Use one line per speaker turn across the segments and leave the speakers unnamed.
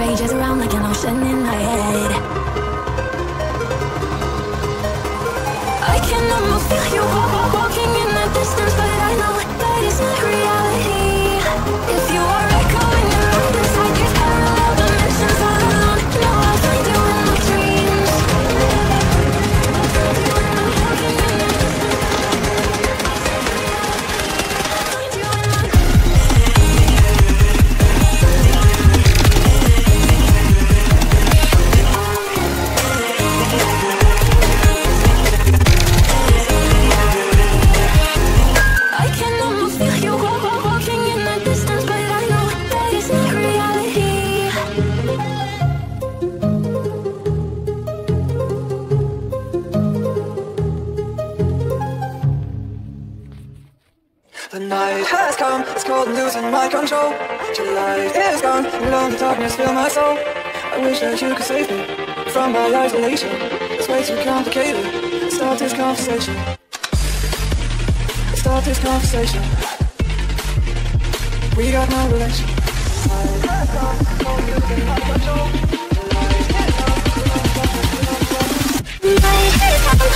rages around like an ocean in my head.
losing my control. Your light is gone, alone the darkness fill my soul. I wish that you could save me from my isolation. It's way too complicated. Start this conversation. Start this conversation. We got no relation.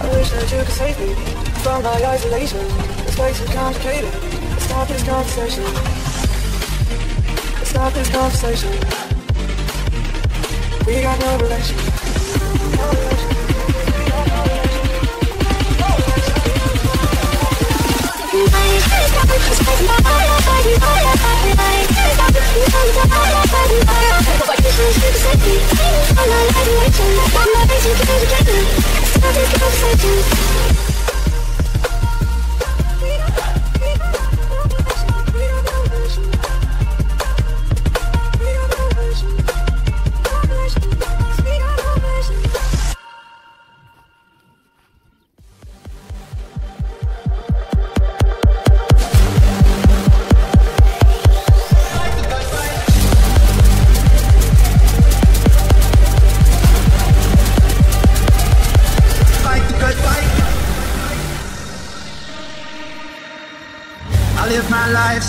I wish that you could save me from my isolation. This place is complicated. Let's stop this conversation. Let's stop this conversation. We got no relation. No relation.
Conversation, I'm not raising kids together. Stop this conversation.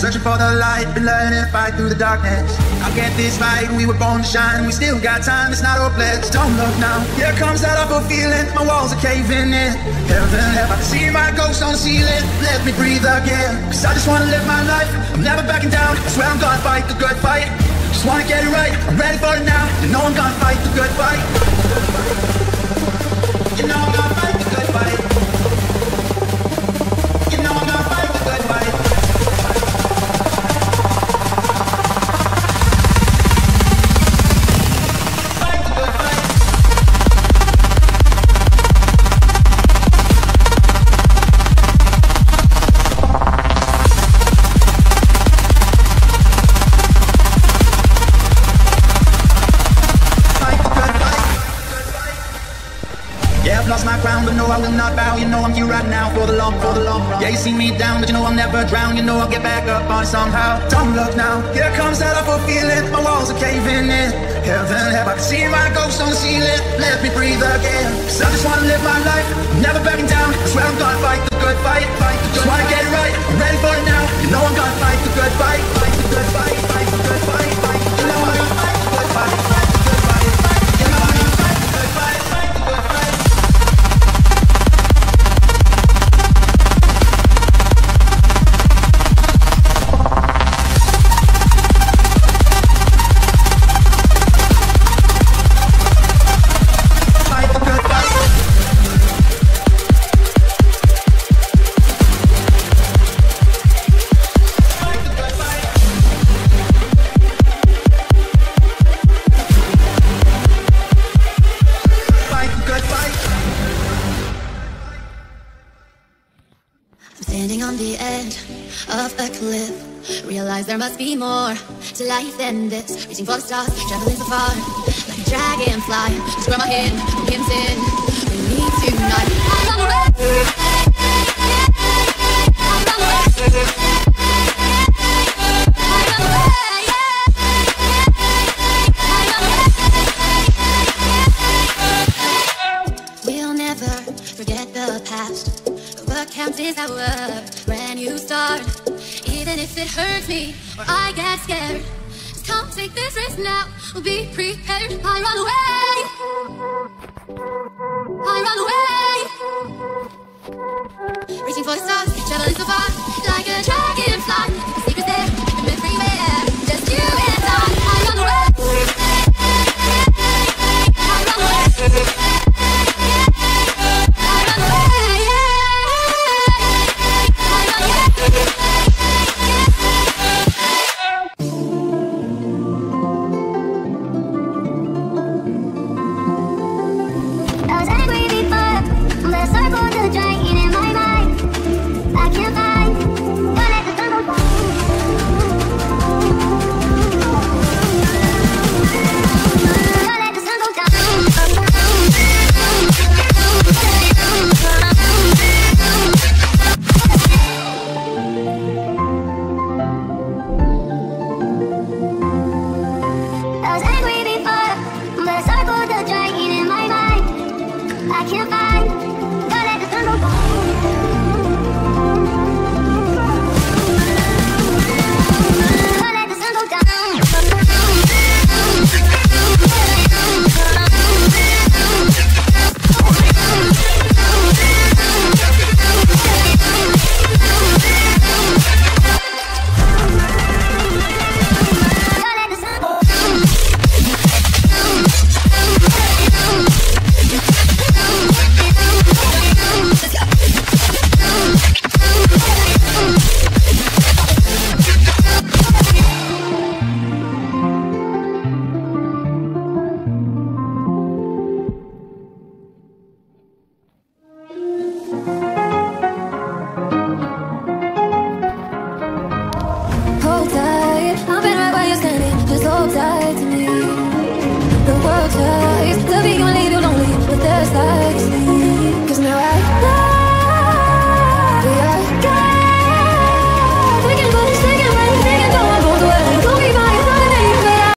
Searching for the light, been learning to fight through the darkness. I get this right, we were born to shine. We still got time, it's not hopeless. Don't look now, here comes that awful feeling. My walls are caving in. Heaven, help, I can see my ghost on the ceiling. Let me breathe again. Cause I just wanna live my life. I'm never backing down. I swear I'm gonna fight the good fight. Just wanna get it right, I'm ready for it now. You know I'm gonna fight the good fight. You know I'm gonna see me down, but you know I'll never drown. You know I'll get back up on somehow. Don't look now, here comes that awful feeling. My walls are caving in. Heaven, have I can see my ghost on the ceiling. Let me breathe again. Cause I just wanna live my life, never backing down. I swear I'm gonna fight the good fight. fight the good just wanna get it right, I'm ready for it now. You know I'm gonna fight the good fight. Fight the good fight, fight the good fight,
there must be more to life than this. Reaching for the stars, traveling so far, like a dragonfly. Just grab my hand, hints in. We need tonight. The countdown hour, brand new start. Even if it hurts me or I get scared, just come take this risk now. We'll be prepared. I run away. I run away. Reaching for the stars,
to be gonna